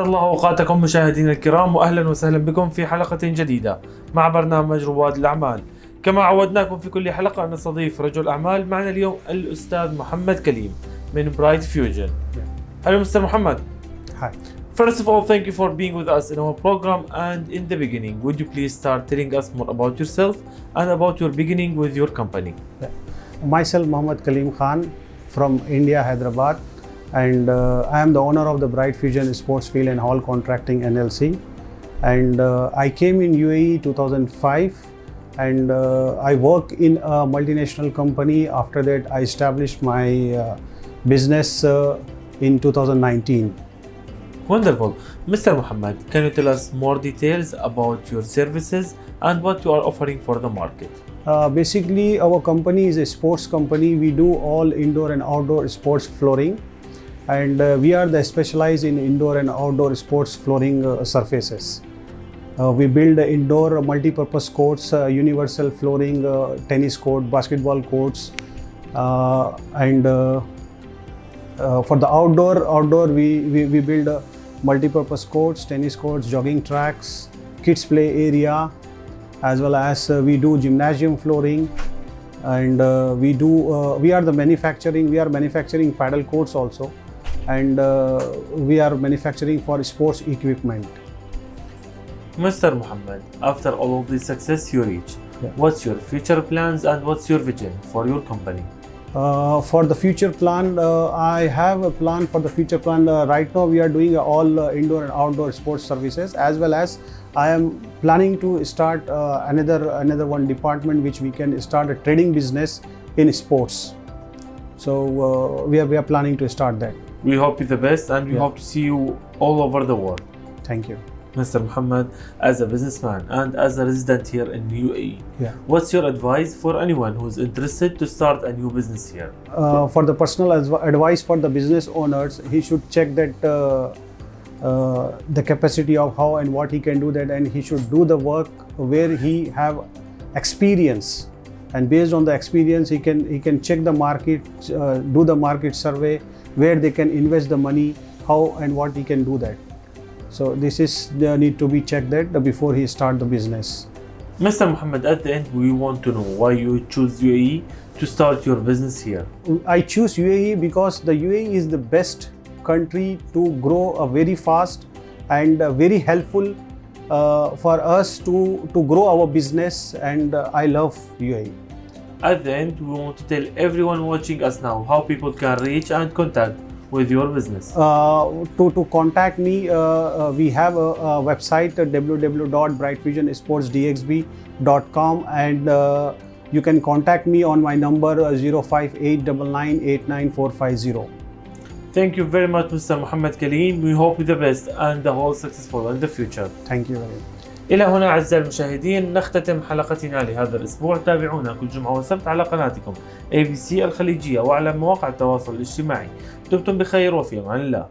الله اوقاتكم مشاهدينا الكرام واهلا وسهلا بكم في حلقه جديده مع برنامج رواد الاعمال. كما عودناكم في كل حلقه نستضيف رجل اعمال معنا اليوم الاستاذ محمد كليم من برايت فيوجن. Hello Mr. Muhammad. Hi. First of all, thank you for being with us in our program. And in the beginning, would you please start telling us more about yourself and about your beginning with your company? Myself, Muhammad Kaleem Khan from India, Hyderabad, and uh, I am the owner of the Bright Fusion Sports Field and Hall Contracting LLC. And uh, I came in UAE 2005, and uh, I work in a multinational company. After that, I established my uh, business uh, in 2019. Wonderful. Mr. Muhammad, can you tell us more details about your services and what you are offering for the market? Uh, basically, our company is a sports company. We do all indoor and outdoor sports flooring, and uh, we are the specialized in indoor and outdoor sports flooring uh, surfaces. Uh, we build indoor multi-purpose courts, uh, universal flooring, uh, tennis court, basketball courts, uh, and for the outdoor, outdoor we, we, we build multi-purpose courts, tennis courts, jogging tracks, kids play area, as well as we do gymnasium flooring and we do we are the manufacturing we are manufacturing paddle courts also and uh, we are manufacturing for sports equipment Mr. Muhammad, after all of the success you reach, Yeah. what's your future plans and what's your vision for your company? uh, for the future plan uh, i have a plan for the future plan uh, right now we are doing all uh, indoor and outdoor sports services as well as i am planning to start uh, another another one department which we can start a trading business in sports so uh, we are we are planning to start that We hope you the best and we Yeah. hope to see you all over the world. thank you Mr. Muhammad, as a businessman and as a resident here in UAE, yeah what's your advice for anyone who's interested to start a new business here? uh, for the personal advice for the business owners he should check that uh, uh, the capacity of how and what he can do that and he should do the work where he have experience and based on the experience he can he can check the market uh, do the market survey where they can invest the money how and what he can do that so this is uh, need to be checked that before he start the business Mr. Muhammad, at the end, we want to know why you choose UAE to start your business here. I choose UAE because the UAE is the best country to grow uh, very fast and uh, very helpful uh, for us to, to grow our business and uh, I love UAE. At the end, we want to tell everyone watching us now how people can reach and contact with your business. Uh, to, to contact me, uh, uh, we have a, a website uh, www.brightfusionsportsdxb.com and uh, you can contact me on my number uh, 05899899450. Thank you very much, Mr. Muhammad Kaleem. We hope you the best and the whole successful in the future. Thank you very much. إلى هنا أعزائي المشاهدين نختتم حلقتنا لهذا الأسبوع. تابعونا كل جمعة وسبت على قناتكم ABC الخليجية وعلى مواقع التواصل الاجتماعي. دمتم بخير وفي أمان الله.